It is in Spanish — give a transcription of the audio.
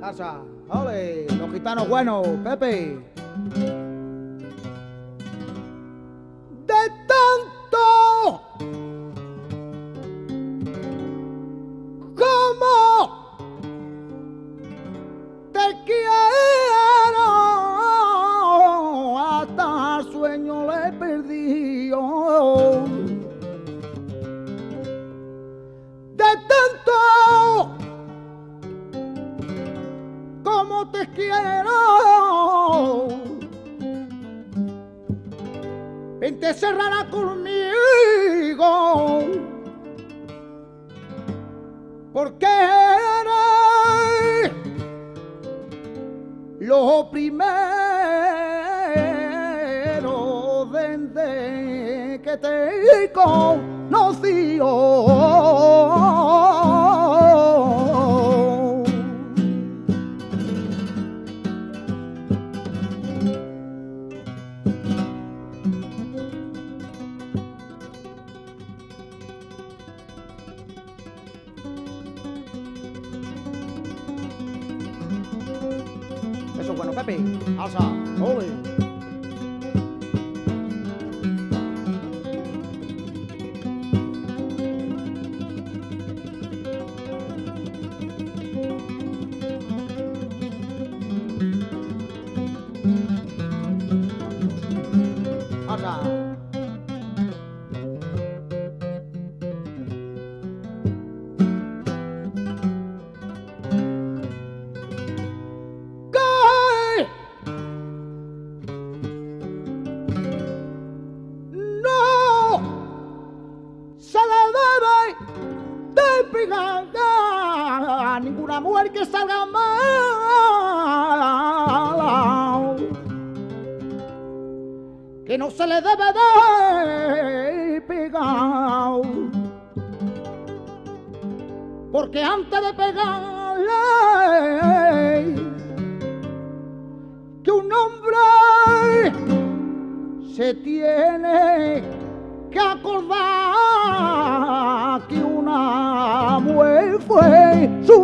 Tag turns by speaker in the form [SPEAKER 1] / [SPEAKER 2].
[SPEAKER 1] Casa, ole, los gitanos buenos, Pepe. De tanto como te quiero, hasta sueño Vente cerrará conmigo. Porque eres lo primero desde que te conocí. Bueno, Pepe. Alza, ole. Alza. De pegar a ninguna mujer que salga mala. Que no se le debe de pegar. Porque antes de pegarle que un hombre se tiene que acordar away, so.